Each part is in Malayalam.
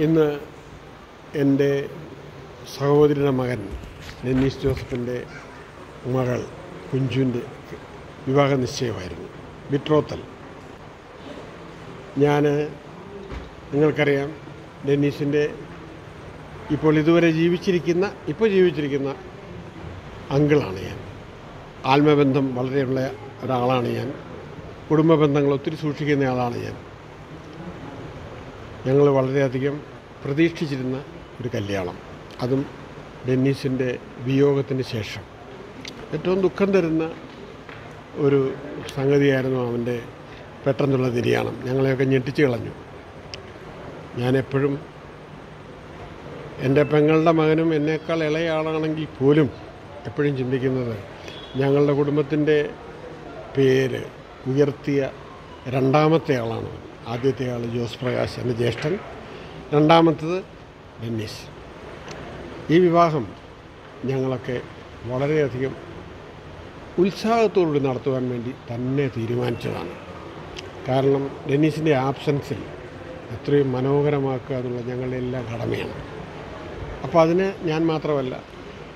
ഇന്ന് എന്റെ സഹോദരിയുടെ മകൻ ഡെന്നീസ് ജോസഫിന്റെ മകൾ കുഞ്ചുവിന്റെ വിവാഹ നിശ്ചയമായിരുന്നു. വിട്രോത്തൽ. ഞാൻ നിങ്ങൾക്കറിയാം ഡെന്നീസിന്റെ ഇപ്പോൾ ഇതുവരെ ജീവിച്ചിരിക്കുന്ന ഇപ്പോൾ ജീവിച്ചിരിക്കുന്ന അങ്കിളാണ് ഞാൻ. ആത്മബന്ധം വളരെയുള്ള ഒരാളാണ് ഞാൻ. കുടുംബ ബന്ധങ്ങൾ ഒത്തിരി സൂക്ഷിക്കുന്ന ആളാണ് ഞാൻ. ഞങ്ങൾ വളരെയധികം പ്രതീക്ഷിച്ചിരുന്ന ഒരു കല്യാണം. അതും ഡെന്നീസിന്റെ വിയോഗത്തിന് ശേഷം. ഏറ്റവും ദുഃഖം തരുന്ന ഒരു സംഗതിയായിരുന്നു അവന്റെ പെട്ടെന്നുള്ള നിര്യാണം. ഞങ്ങളെയൊക്കെ ഞെട്ടിച്ച് കളഞ്ഞു. ഞാനെപ്പോഴും എന്റെ പെങ്ങളുടെ മകനും എന്നേക്കാൾ ഇളയ ആളാണെങ്കിൽ പോലും എപ്പോഴും ചിന്തിക്കുന്നത് ഞങ്ങളുടെ കുടുംബത്തിന്റെ പേര് ഉയർത്തിയ രണ്ടാമത്തെ ആളാണ്. ആദ്യത്തെ ആൾ ജോസ് പ്രകാശ് എന്റെ ജ്യേഷ്ഠൻ. രണ്ടാമത്തത് ഡെന്നീസ്. ഈ വിവാഹം ഞങ്ങളൊക്കെ വളരെയധികം ഉത്സാഹത്തോടുകൂടി നടത്തുവാൻ വേണ്ടി തന്നെ തീരുമാനിച്ചതാണ്. കാരണം ഡെന്നീസിന്റെ ആബ്സൻസിൽ എത്രയും മനോഹരമാക്കുക എന്നുള്ള ഞങ്ങളുടെ എല്ലാ കടമയാണ്. അപ്പോൾ അതിന് ഞാൻ മാത്രമല്ല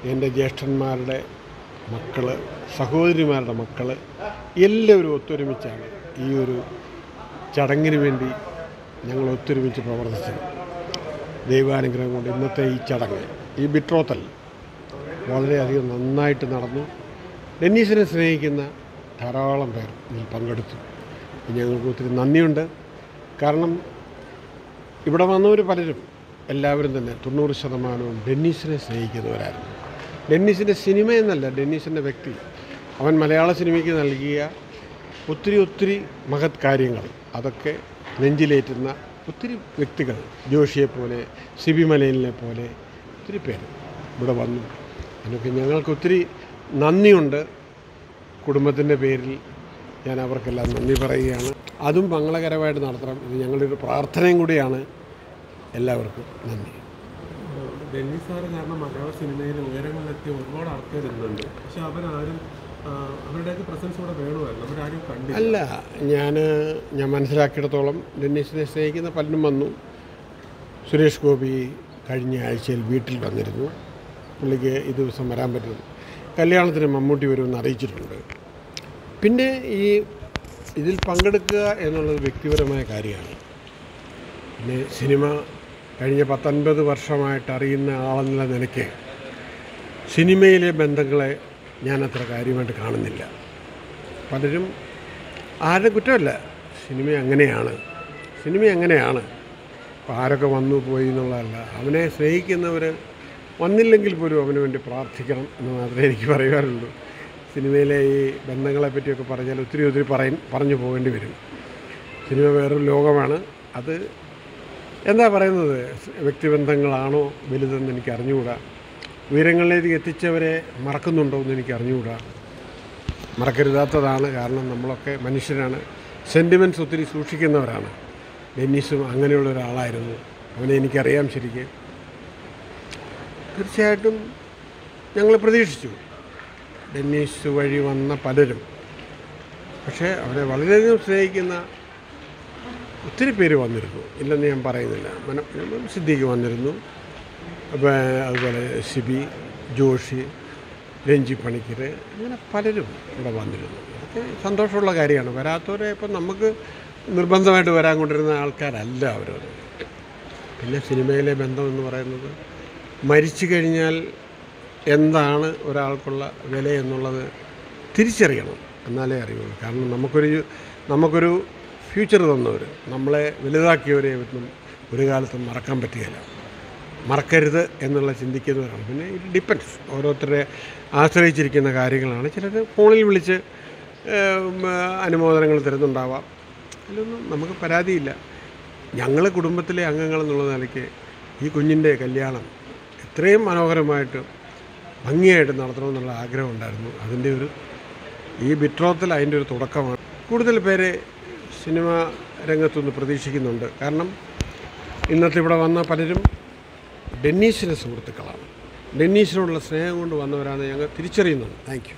എന്റെ ജ്യേഷ്ഠന്മാരുടെ മക്കൾ സഹോദരിമാരുടെ മക്കൾ എല്ലാവരും ഒത്തൊരുമിച്ചാണ് ഈ ഒരു ചടങ്ങിന് വേണ്ടി ഞങ്ങൾ ഒത്തൊരുമിച്ച് പ്രവർത്തിച്ചത് ദൈവാനുഗ്രഹം കൊണ്ട് ഇന്നത്തെ ഈ ചടങ്ങ് ഈ ബിട്രോത്തൽ വളരെയധികം നന്നായിട്ട് നടന്നു. ഡെന്നീസിനെ സ്നേഹിക്കുന്ന ധാരാളം പേർ ഇതിൽ പങ്കെടുത്തു. ഞങ്ങൾക്ക് ഒത്തിരി നന്ദിയുണ്ട്. കാരണം ഇവിടെ വന്നവർ പലരും എല്ലാവരും തന്നെ തൊണ്ണൂറ് ശതമാനവും ഡെന്നീസിനെ സ്നേഹിക്കുന്നവരായിരുന്നു. ഡെന്നീസിന്റെ സിനിമ എന്നല്ല ഡെന്നീസിന്റെ വ്യക്തി. അവൻ മലയാള സിനിമയ്ക്ക് നൽകിയ ഒത്തിരി ഒത്തിരി മഹത് കാര്യങ്ങൾ. അതൊക്കെ നെഞ്ചിലേറ്റുന്ന ഒത്തിരി വ്യക്തികൾ. ജോഷിയെ പോലെ സിബി മലയിലിനെ പോലെ ഒത്തിരി പേര് ഇവിടെ വന്നു. അതിനൊക്കെ ഞങ്ങൾക്ക് ഒത്തിരി നന്ദിയുണ്ട്. കുടുംബത്തിന്റെ പേരിൽ ഞാൻ അവർക്കെല്ലാം നന്ദി പറയുകയാണ്. അതും മംഗളകരമായിട്ട് നടത്തണം. ഇത് ഞങ്ങളുടെ ഒരു പ്രാർത്ഥനയും കൂടിയാണ്. എല്ലാവർക്കും നന്ദി. ഡെന്നി സാറ് കാരണം മലയാള സിനിമയിൽ ഉയരങ്ങളിലെത്തിയ ഒരുപാട് ആൾക്കാർ ഇന്നുണ്ട് പക്ഷെ അവരാരും അല്ല ഞാൻ ഞാൻ മനസ്സിലാക്കിയിടത്തോളം ഡെന്നീസിനെ സ്നേഹിക്കുന്ന പലരും വന്നു. സുരേഷ് ഗോപി കഴിഞ്ഞ ആഴ്ചയിൽ വീട്ടിൽ വന്നിരുന്നു. പുള്ളിക്ക് ഈ ദിവസം വരാൻ പറ്റും. കല്യാണത്തിന് മമ്മൂട്ടി വരുമെന്ന് അറിയിച്ചിട്ടുണ്ട്. പിന്നെ ഈ ഇതിൽ പങ്കെടുക്കുക എന്നുള്ളത് വ്യക്തിപരമായ കാര്യമാണ്. പിന്നെ സിനിമ കഴിഞ്ഞ പത്തൊൻപത് വർഷമായിട്ട് അറിയുന്ന ആളെന്നുള്ള നിലയ്ക്ക് സിനിമയിലെ ബന്ധങ്ങളെ ഞാൻ അത്ര കാര്യമായിട്ട് കാണുന്നില്ല. പലരും ആരുടെ കുറ്റമല്ല. സിനിമ അങ്ങനെയാണ്. സിനിമ അങ്ങനെയാണ്. അപ്പോൾ ആരൊക്കെ വന്നു പോയി എന്നുള്ളതല്ല. അവനെ സ്നേഹിക്കുന്നവർ വന്നില്ലെങ്കിൽ പോലും അവന് വേണ്ടി പ്രാർത്ഥിക്കണം എന്ന് മാത്രമേ എനിക്ക് പറയാറുള്ളൂ. സിനിമയിലെ ഈ ബന്ധങ്ങളെ പറ്റിയൊക്കെ പറഞ്ഞാൽ ഒത്തിരി ഒത്തിരി പറയും പറഞ്ഞു പോകേണ്ടി വരും. സിനിമ വേറൊരു ലോകമാണ്. അത് എന്താ പറയുന്നത്? വ്യക്തിബന്ധങ്ങളാണോ വലുതെന്ന് എനിക്ക് അറിഞ്ഞുകൂടാ ഉയരങ്ങളിലേക്ക് എത്തിച്ചവരെ മറക്കുന്നുണ്ടോ എന്ന് എനിക്ക് അറിഞ്ഞുകൂടാ. മറക്കരുതാത്തതാണ് കാരണം നമ്മളൊക്കെ മനുഷ്യരാണ്. സെന്റിമെന്റ്സ് ഒത്തിരി സൂക്ഷിക്കുന്നവരാണ്. ഡെന്നീസും അങ്ങനെയുള്ള ഒരാളായിരുന്നു. അവനെ എനിക്കറിയാം ശരിക്ക്. തീർച്ചയായിട്ടും ഞങ്ങൾ പ്രതീക്ഷിച്ചു. ഡെന്നീസ് വഴി വന്ന പലരും. പക്ഷേ അവരെ വളരെയധികം സ്നേഹിക്കുന്ന ഒത്തിരി പേര് വന്നിരുന്നു. ഇല്ലെന്ന് ഞാൻ പറയുന്നില്ല. മന സിദ്ധിക്ക് വന്നിരുന്നു. അതുപോലെ സിബി ജോഷി രഞ്ജി പണിക്കർ അങ്ങനെ പലരും ഇവിടെ വന്നിരുന്നു. അതൊക്കെ സന്തോഷമുള്ള കാര്യമാണ്. വരാത്തവരെ ഇപ്പം നമുക്ക് നിർബന്ധമായിട്ട് വരാൻ കൊണ്ടിരുന്ന ആൾക്കാരല്ല അവരത് പിന്നെ സിനിമയിലെ ബന്ധം എന്ന് പറയുന്നത് മരിച്ചു കഴിഞ്ഞാൽ എന്താണ് ഒരാൾക്കുള്ള വില എന്നുള്ളത് തിരിച്ചറിയണം എന്നാലേ അറിയുള്ളൂ. കാരണം നമുക്കൊരു നമുക്കൊരു ഫ്യൂച്ചർ തന്നവർ നമ്മളെ വലുതാക്കിയവരെ ഒന്നും ഒരു കാലത്തും മറക്കാൻ പറ്റുകയില്ല. മറക്കരുത് എന്നുള്ള ചിന്തിക്കുന്നവരാണ്. പിന്നെ ഇത് ഡിപ്പെൻസ് ഓരോരുത്തരെ ആശ്രയിച്ചിരിക്കുന്ന കാര്യങ്ങളാണ്. ചിലർ ഫോണിൽ വിളിച്ച് അനുമോദനങ്ങൾ തരുന്നുണ്ടാവാം. അതിലൊന്നും നമുക്ക് പരാതിയില്ല. ഞങ്ങൾ കുടുംബത്തിലെ അംഗങ്ങൾ എന്നുള്ള നിലയ്ക്ക് ഈ കുഞ്ഞിന്റെ കല്യാണം എത്രയും മനോഹരമായിട്ട് ഭംഗിയായിട്ട് നടത്തണമെന്നുള്ള ആഗ്രഹം ഉണ്ടായിരുന്നു. അതിന്റെ ഒരു ഈ ബിട്രോത്തിൽ അതിന്റെ ഒരു തുടക്കമാണ്. കൂടുതൽ പേരെ സിനിമ രംഗത്തുനിന്ന് പ്രതീക്ഷിക്കുന്നുണ്ട്. കാരണം ഇന്നത്തെ ഇവിടെ വന്ന പലരും ഡെന്നീസിന്റെ സുഹൃത്തുക്കളാണ്. ഡെന്നീസിനോടുള്ള സ്നേഹം കൊണ്ട് വന്നവരാണ് ഞങ്ങൾ തിരിച്ചറിയുന്നത്. താങ്ക്